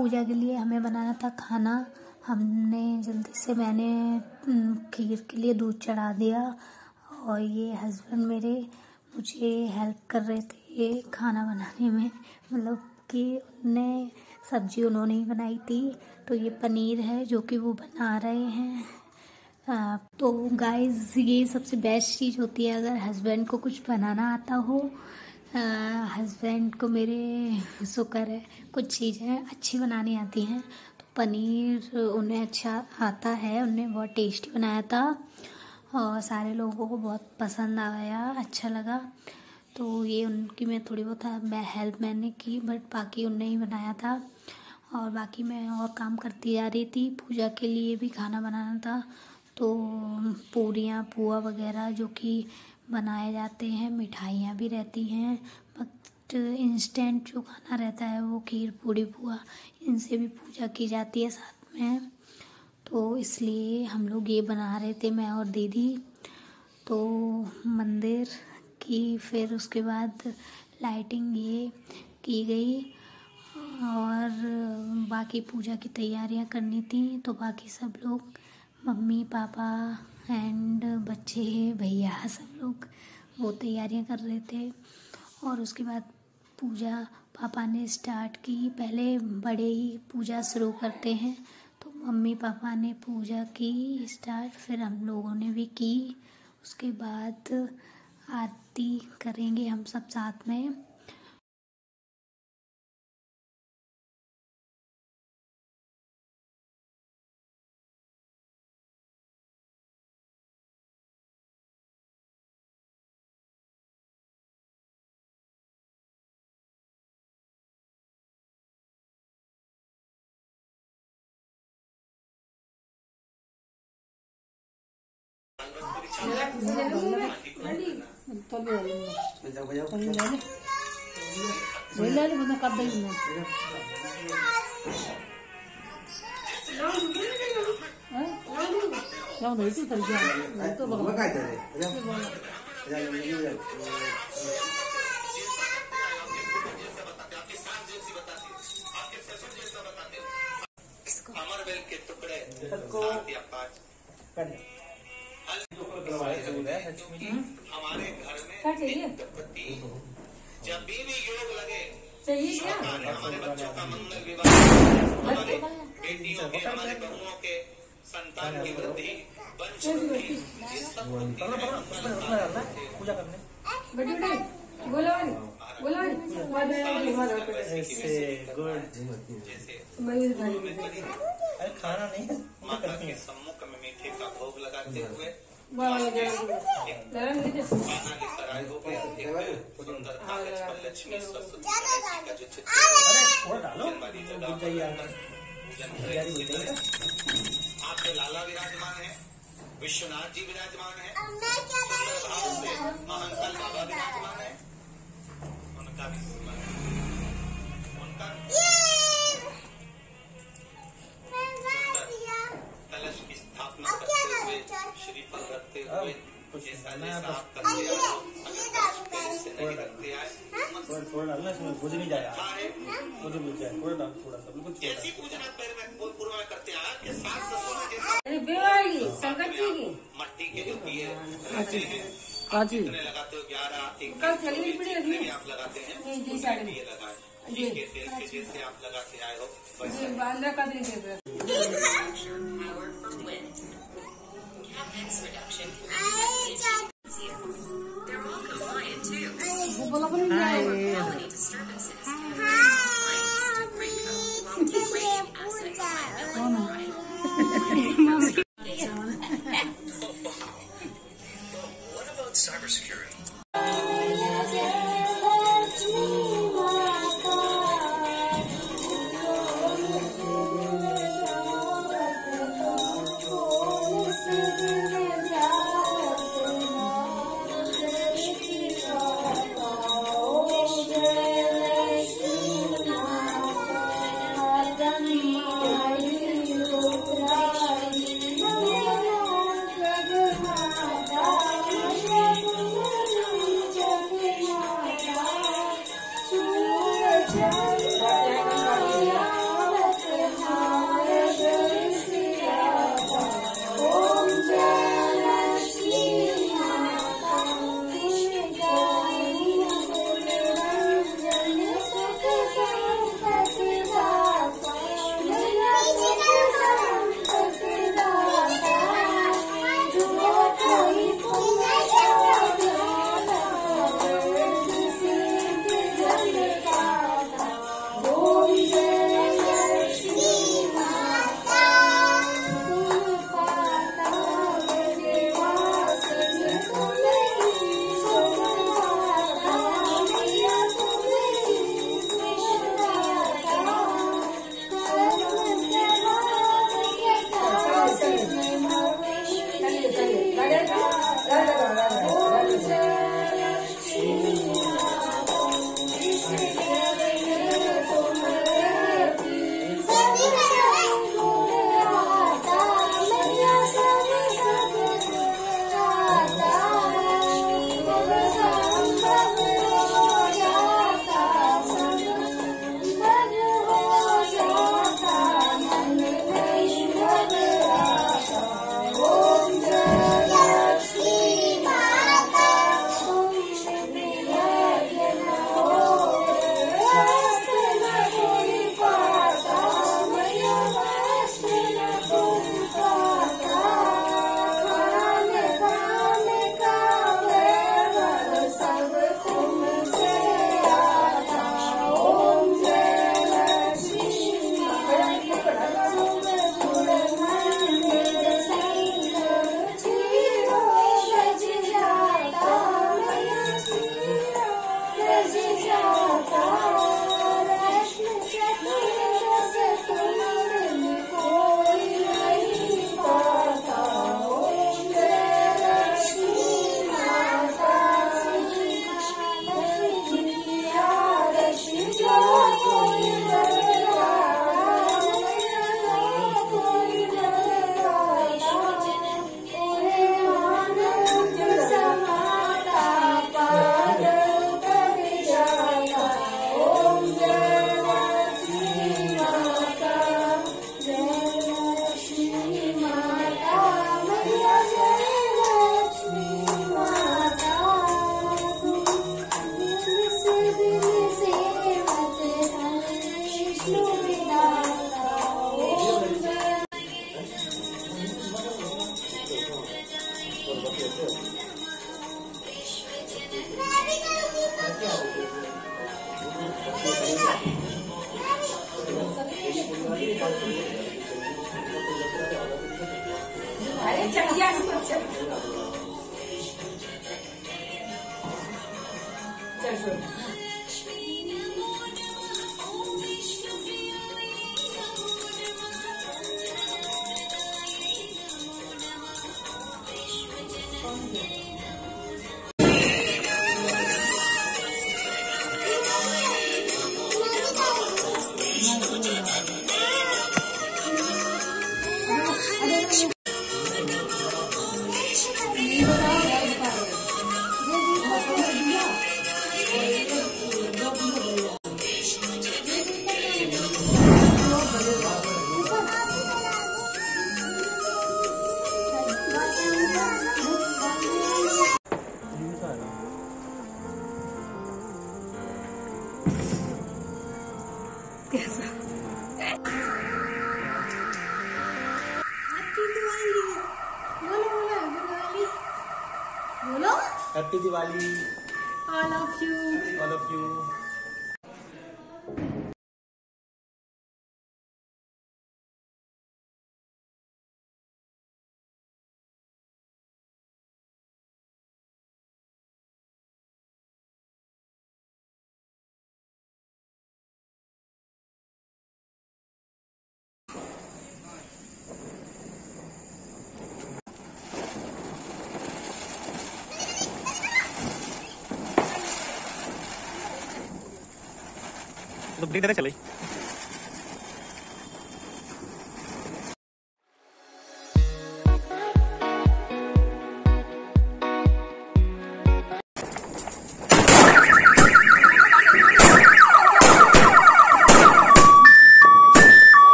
पूजा के लिए हमें बनाना था खाना। हमने जल्दी से मैंने खीर के लिए दूध चढ़ा दिया और ये हस्बैंड मेरे मुझे हेल्प कर रहे थे ये खाना बनाने में। मतलब कि उनने सब्ज़ी उन्होंने ही बनाई थी। तो ये पनीर है जो कि वो बना रहे हैं। तो गाइस ये सबसे बेस्ट चीज़ होती है अगर हस्बैंड को कुछ बनाना आता हो। हस्बैंड को मेरे शुक्र है, कुछ चीज़ें अच्छी बनानी आती हैं। तो पनीर उन्हें अच्छा आता है, उन्हें बहुत टेस्टी बनाया था और सारे लोगों को बहुत पसंद आया अच्छा लगा। तो ये उनकी मैं थोड़ी बहुत मैं हेल्प मैंने की बट बाकी उनने ही बनाया था। और बाकी मैं और काम करती जा रही थी, पूजा के लिए भी खाना बनाना था। तो पूरियाँ पुआ वगैरह जो कि बनाए जाते हैं, मिठाइयाँ भी रहती हैं। बट इंस्टेंट जो खाना रहता है वो खीर, पूड़ी, पुआ, इनसे भी पूजा की जाती है साथ में। तो इसलिए हम लोग ये बना रहे थे, मैं और दीदी। तो मंदिर की फिर उसके बाद लाइटिंग ये की गई और बाकी पूजा की तैयारियाँ करनी थी। तो बाकी सब लोग, मम्मी, पापा एंड बच्चे, भैया, सब लोग वो तैयारियाँ कर रहे थे। और उसके बाद पूजा पापा ने स्टार्ट की। पहले बड़े ही पूजा शुरू करते हैं तो मम्मी पापा ने पूजा की स्टार्ट फिर हम लोगों ने भी की। उसके बाद आरती करेंगे हम सब साथ में। ಒಳ್ಳೇದು ಬಂದ ಕಬ್ಬ ಇಲ್ಲ ಯಾವ್ದು ಐತಿ ತರ್ಜಿ ಅಮರವೇಲ್ के टुकड़े सात या पाँच हमारे घर में जब भी योग लगे हमारे बच्चों का मंगल विवाह हमारे संतान की वृद्धि वंश वृद्धि पूजा करने जैसे अरे खाना नहीं लगाते हुए। खाना लेकर आए गया एक सुंदर कागज़ पर लक्ष्मी सरस्वती का जो चित्र आपके लाला विराजमान है विश्वनाथ जी विराजमान है सुंदर भाव से महाकाल बाबा विराजमान है उनका भी स्मरण बुझ नहीं जाएगा। मुझे बुझ जाए थोड़ा डाल थोड़ा सा बिल्कुल पूजना पूर्व में करते आए कि सास ससुर ने जैसा मट्टी के जो दिए हैं आप लगाते हो ग्यारह आप लगाते हैं। लगाए। घी के तेल के जैसे आप लगाते आए हो वैसे They're बोलो happy Diwali all of you all of you तो चले।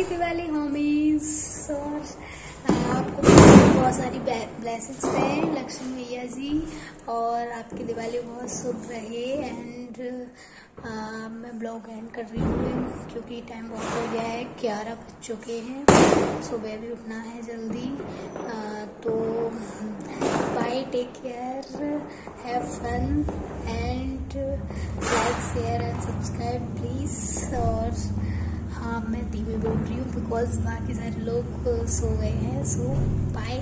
हैप्पी दिवाली होमीज और आपको बहुत सारी ब्लेसिंग्स दें लक्ष्मी मैया जी और आपकी दिवाली बहुत शुभ रहे। एंड मैं ब्लॉग एंड कर रही हूँ क्योंकि टाइम बहुत हो गया है। ग्यारह बज चुके हैं। सुबह भी उठना है जल्दी। आ, तो bye take care have fun and like share and subscribe please और हाँ मैं धीमे बोल रही हूँ बिकॉज़ बाकी सारे लोग सो गए हैं सो बाय